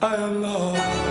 I am lost.